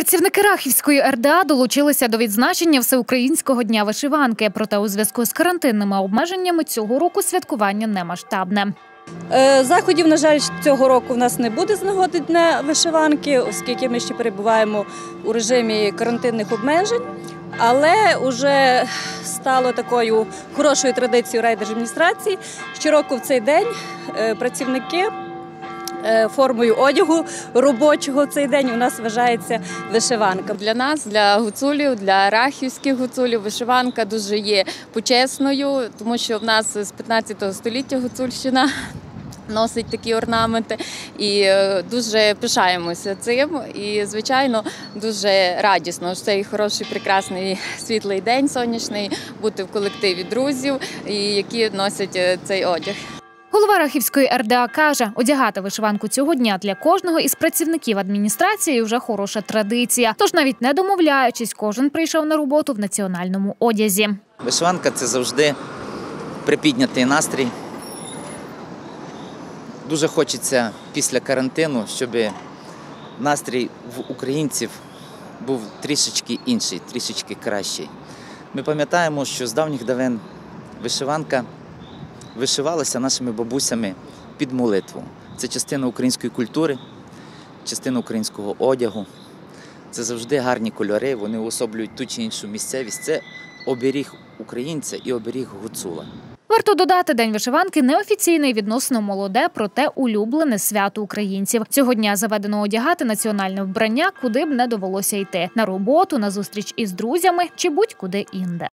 Працівники Рахівської РДА долучилися до відзначення Всеукраїнського дня вишиванки. Проте у зв'язку з карантинними обмеженнями цього року святкування не масштабне. Е, Заходів, на жаль, цього року в нас не буде з нагоди дня вишиванки, оскільки ми ще перебуваємо у режимі карантинних обмежень. Але вже стало такою хорошою традицією райдержадміністрації. Щороку в цей день е, працівники формою одягу робочого цей день у нас вважається вишиванка. Для нас, для гуцулів, для рахівських гуцулів, вишиванка дуже є почесною, тому що в нас з 15 століття гуцульщина. Носить такі орнаменти і е, дуже пишаємося цим. І, звичайно, дуже радісно що цей хороший, прекрасний світлий день сонячний бути в колективі друзів, які носять е, цей одяг. Голова Рахівської РДА каже, одягати вишиванку цього дня для кожного із працівників адміністрації вже хороша традиція. Тож навіть не домовляючись, кожен прийшов на роботу в національному одязі. Вишиванка це завжди припіднятий настрій. Дуже хочеться після карантину, щоб настрій в українців був трішечки інший, трішечки кращий. Ми пам'ятаємо, що з давніх давен вишиванка вишивалася нашими бабусями під молитву. Це частина української культури, частина українського одягу. Це завжди гарні кольори, вони уособлюють ту чи іншу місцевість. Це оберіг українця і оберіг гуцула. Варто додати, день вишиванки неофіційне відносно молоде, проте улюблене свято українців. Цього дня заведено одягати національне вбрання, куди б не довелося йти на роботу, на зустріч із друзями чи будь-куди інде.